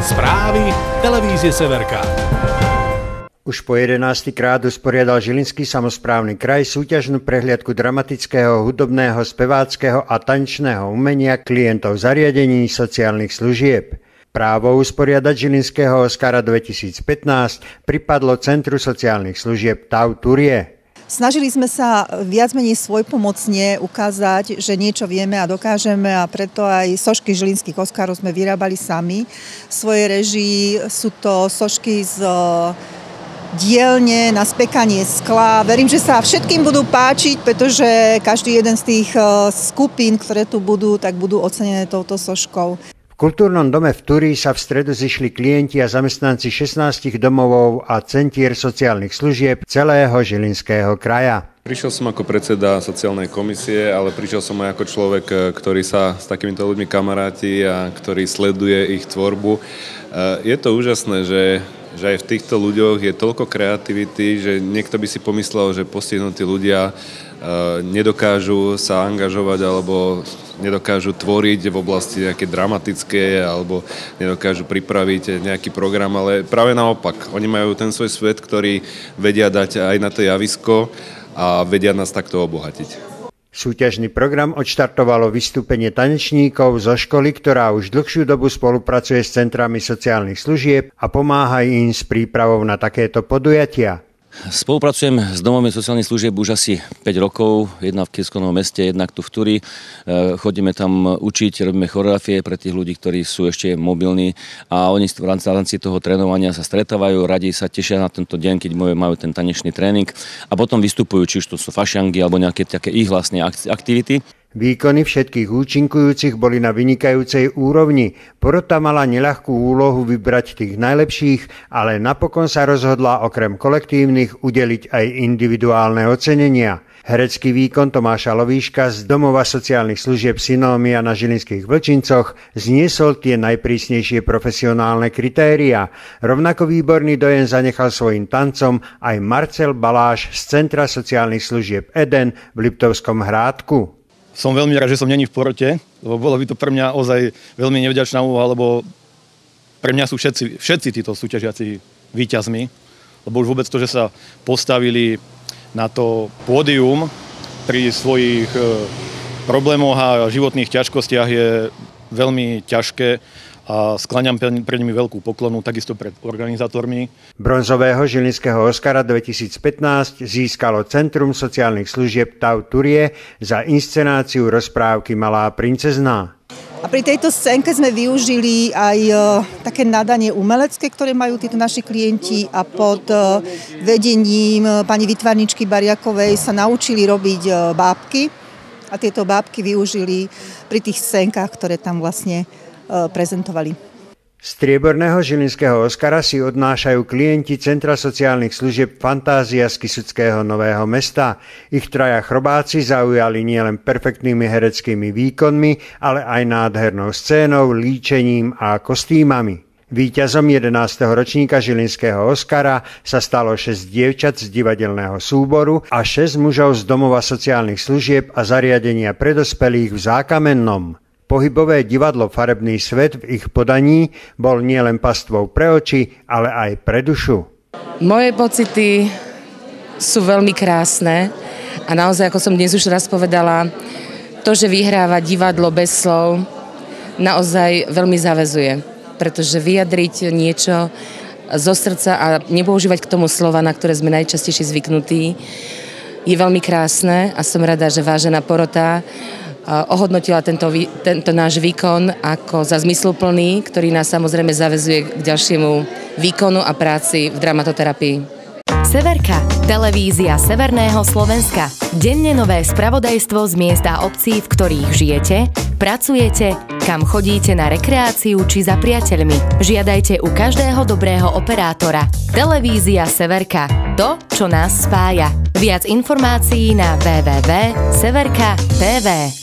Správy televízie Severka. Už po 11. krát usporiadal Žilinský samozprávny kraj súťažnú prehliadku dramatického, hudobného, speváckého a tančného umenia klientov zariadení sociálnych služieb. Právo usporiadať Žilinského Oscara 2015 pripadlo Centru sociálnych služieb Tau Turie. Snažili sme sa viac menej svojpomocne ukázať, že niečo vieme a dokážeme a preto aj sošky žilinských Oscarov sme vyrábali sami. V svojej režii sú to sošky z dielne na spekanie skla. Verím, že sa všetkým budú páčiť, pretože každý jeden z tých skupín, ktoré tu budú, tak budú ocenené touto soškou kultúrnom dome v Turí sa v stredu zišli klienti a zamestnanci 16 domovov a centier sociálnych služieb celého Žilinského kraja. Prišiel som ako predseda sociálnej komisie, ale prišiel som aj ako človek, e, ktorý sa s takýmito ľuďmi kamaráti a ktorý sleduje ich tvorbu. E, je to úžasné, že že aj v týchto ľuďoch je toľko kreativity, že niekto by si pomyslel, že postihnutí ľudia nedokážu sa angažovať alebo nedokážu tvoriť v oblasti nejaké dramatické alebo nedokážu pripraviť nejaký program, ale práve naopak. Oni majú ten svoj svet, ktorý vedia dať aj na to javisko a vedia nás takto obohatiť. Súťažný program odštartovalo vystúpenie tanečníkov zo školy, ktorá už dlhšiu dobu spolupracuje s centrami sociálnych služieb a pomáha im s prípravou na takéto podujatia. Spolupracujem s domovmi sociálnych služieb už asi 5 rokov, jedna v Kieskonom meste, jednak tu v Turi. E, chodíme tam učiť, robíme choreografie pre tých ľudí, ktorí sú ešte mobilní a oni v rámci toho trénovania sa stretávajú, radi sa tešia na tento deň, keď majú ten tanečný tréning a potom vystupujú, či už to sú fašangy alebo nejaké také ich vlastné aktivity. Výkony všetkých účinkujúcich boli na vynikajúcej úrovni. Porota mala neľahkú úlohu vybrať tých najlepších, ale napokon sa rozhodla okrem kolektívnych udeliť aj individuálne ocenenia. Herecký výkon Tomáša Lovíška z Domova sociálnych služieb Synómia na Žilinských Vlčincoch zniesol tie najprísnejšie profesionálne kritéria. Rovnako výborný dojem zanechal svojim tancom aj Marcel Baláš z Centra sociálnych služieb Eden v Liptovskom Hrádku som veľmi rád, že som není v porote, lebo bolo by to pre mňa ozaj veľmi nevďačná úloha, lebo pre mňa sú všetci, všetci títo súťažiaci výťazmi, lebo už vôbec to, že sa postavili na to pódium pri svojich e, problémoch a životných ťažkostiach je veľmi ťažké a skláňam pre nimi veľkú poklonu, takisto pred organizátormi. Bronzového žilinského Oscara 2015 získalo Centrum sociálnych služieb Tau Turie za inscenáciu rozprávky Malá princezná. A pri tejto scénke sme využili aj e, také nadanie umelecké, ktoré majú títo naši klienti a pod e, vedením e, pani vytvarničky Bariakovej sa naučili robiť bábky a tieto bábky využili pri tých scénkach, ktoré tam vlastne E, prezentovali. Strieborného žilinského Oscara si odnášajú klienti Centra sociálnych služieb Fantázia z Kisuckého Nového mesta. Ich traja chrobáci zaujali nielen perfektnými hereckými výkonmi, ale aj nádhernou scénou, líčením a kostýmami. Výťazom 11. ročníka Žilinského Oscara sa stalo 6 dievčat z divadelného súboru a 6 mužov z domova sociálnych služieb a zariadenia predospelých v Zákamennom. Pohybové divadlo Farebný svet v ich podaní bol nielen pastvou pre oči, ale aj pre dušu. Moje pocity sú veľmi krásne a naozaj, ako som dnes už raz povedala, to, že vyhráva divadlo bez slov, naozaj veľmi zavezuje, pretože vyjadriť niečo zo srdca a nepoužívať k tomu slova, na ktoré sme najčastejšie zvyknutí, je veľmi krásne a som rada, že vážená porota ohodnotila tento, tento náš výkon ako za zmysluplný, ktorý nás samozrejme zavezuje k ďalšiemu výkonu a práci v dramatoterapii. Severka, televízia Severného Slovenska. Denne nové spravodajstvo z miesta obcí, v ktorých žijete, pracujete, kam chodíte na rekreáciu či za priateľmi. Žiadajte u každého dobrého operátora. Televízia Severka. To, čo nás spája. Viac informácií na www.severka.tv.